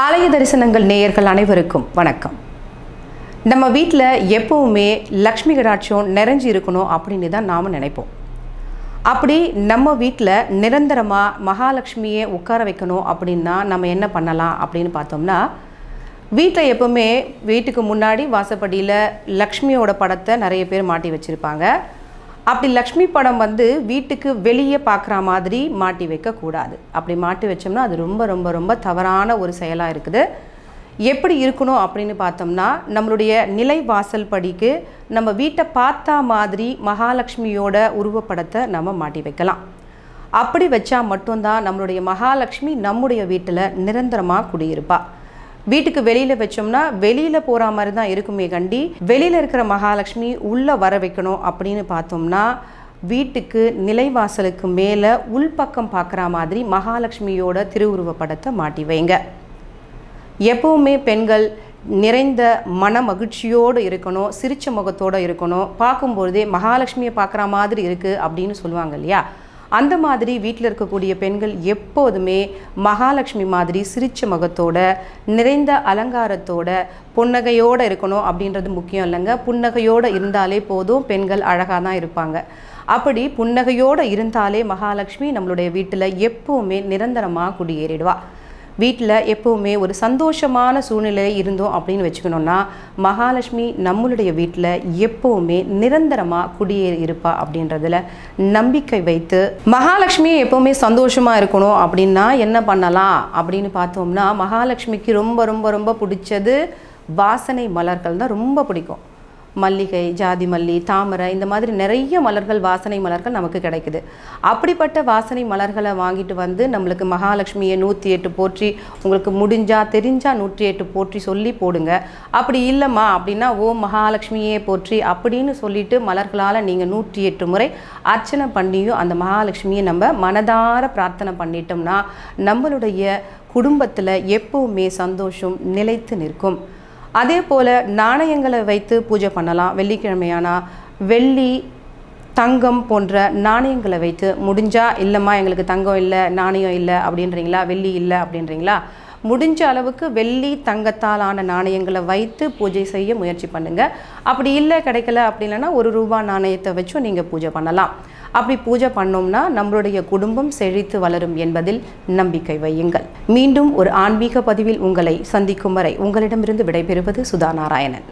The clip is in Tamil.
ஆலய தரிசனங்கள் நேயர்கள் அனைவருக்கும் வணக்கம். நம்ம வீட்டில் எப்போவுமே லக்ஷ்மி கடாட்சம் நிறைஞ்சு இருக்கணும் அப்படின்னு தான் நாம் நினைப்போம். அப்படி நம்ம வீட்டில் நிரந்தரமாக மகாலட்சுமியை உட்கார வைக்கணும் அப்படின்னா நம்ம என்ன பண்ணலாம் அப்படின்னு பார்த்தோம்னா வீட்டில் எப்போவுமே வீட்டுக்கு முன்னாடி வாசப்படியில் லக்ஷ்மியோட படத்தை நிறைய பேர் மாட்டி வச்சுருப்பாங்க. அப்படி லக்ஷ்மி படம் வந்து வீட்டுக்கு வெளியே பார்க்குற மாதிரி மாட்டி வைக்கக்கூடாது. அப்படி மாட்டி வச்சோம்னா அது ரொம்ப ரொம்ப ரொம்ப தவறான ஒரு செயலாக இருக்குது. எப்படி இருக்கணும் அப்படின்னு பார்த்தோம்னா நம்மளுடைய நிலை வாசல் படிக்கு நம்ம வீட்டை பார்த்தா மாதிரி மகாலட்சுமியோட உருவப்படத்தை நம்ம மாட்டி வைக்கலாம். அப்படி வச்சா மட்டும்தான் நம்மளுடைய மகாலட்சுமி நம்முடைய வீட்டில் நிரந்தரமாக குடியிருப்பாள் வீட்டுக்கு வெளியில் வச்சோம்னா வெளியில் போகிற மாதிரி தான் இருக்குமே கண்டி. வெளியில் இருக்கிற மகாலட்சுமி உள்ளே வர வைக்கணும் அப்படின்னு பார்த்தோம்னா வீட்டுக்கு நிலைவாசலுக்கு மேலே உள்பக்கம் பார்க்குற மாதிரி மகாலட்சுமியோட திருவுருவப்படத்தை மாட்டி வைங்க. எப்பவுமே பெண்கள் நிறைந்த மன மகிழ்ச்சியோடு இருக்கணும் சிரிச்ச முகத்தோடு இருக்கணும். பார்க்கும்பொழுதே மகாலட்சுமியை பார்க்குற மாதிரி இருக்குது அப்படின்னு சொல்லுவாங்க இல்லையா? அந்த மாதிரி வீட்டில் இருக்கக்கூடிய பெண்கள் எப்போதுமே மகாலட்சுமி மாதிரி சிரிச்ச முகத்தோட நிறைந்த அலங்காரத்தோட புன்னகையோடு இருக்கணும் அப்படின்றது முக்கியம் இல்லைங்க. புன்னகையோடு இருந்தாலே போதும் பெண்கள் அழகாக தான் இருப்பாங்க. அப்படி புன்னகையோடு இருந்தாலே மகாலட்சுமி நம்மளுடைய வீட்டில் எப்போவுமே நிரந்தரமாக குடியேறிடுவாள் வீட்டில் எப்போவுமே ஒரு சந்தோஷமான சூழ்நிலை இருந்தோம் அப்படின்னு வச்சுக்கணும்னா மகாலட்சுமி நம்மளுடைய வீட்டில் எப்போவுமே நிரந்தரமாக குடியேறி இருப்பா அப்படின்றதுல நம்பிக்கை வைத்து மகாலட்சுமி எப்போவுமே சந்தோஷமாக இருக்கணும் அப்படின்னா என்ன பண்ணலாம் அப்படின்னு பார்த்தோம்னா மகாலட்சுமிக்கு ரொம்ப ரொம்ப ரொம்ப பிடிச்சது வாசனை மலர்கள் தான் ரொம்ப பிடிக்கும். மல்லிகை ஜாதி மல்லி தாமரை இந்த மாதிரி நிறைய மலர்கள் வாசனை மலர்கள் நமக்கு கிடைக்குது. அப்படிப்பட்ட வாசனை மலர்களை வாங்கிட்டு வந்து நம்மளுக்கு மகாலட்சுமியை நூற்றி எட்டு போற்றி உங்களுக்கு முடிஞ்சா தெரிஞ்சா நூற்றி எட்டு போற்றி சொல்லி போடுங்க. அப்படி இல்லைம்மா அப்படின்னா ஓ மகாலட்சுமியே போற்றி அப்படின்னு சொல்லிட்டு மலர்களால் நீங்கள் நூற்றி எட்டு முறை அர்ச்சனை பண்ணியும் அந்த மகாலட்சுமியை நம்ம மனதார பிரார்த்தனை பண்ணிட்டோம்னா நம்மளுடைய குடும்பத்தில் எப்பவுமே சந்தோஷம் நிலைத்து நிற்கும். அதே போல் நாணயங்களை வைத்து பூஜை பண்ணலாம். வெள்ளிக்கிழமையானா வெள்ளி தங்கம் போன்ற நாணயங்களை வைத்து முடிஞ்சால் இல்லைம்மா எங்களுக்கு தங்கம் இல்லை நாணயம் இல்லை அப்படின்றீங்களா? வெள்ளி இல்லை அப்படின்றீங்களா? முடிஞ்ச அளவுக்கு வெள்ளி தங்கத்தால் ஆன நாணயங்களை வைத்து பூஜை செய்ய முயற்சி பண்ணுங்கள் அப்படி இல்லை கிடைக்கல அப்படி இல்லைன்னா ஒரு ரூபா நாணயத்தை வச்சும் நீங்கள் பூஜை பண்ணலாம். அப்படி பூஜை பண்ணோம்னா நம்மளுடைய குடும்பம் செழித்து வளரும் என்பதில் நம்பிக்கை வையுங்கள். மீண்டும் ஒரு ஆன்மீக பதிவில் உங்களை சந்திக்கும் வரை உங்களிடமிருந்து விடைபெறுவது சுதா நாராயணன்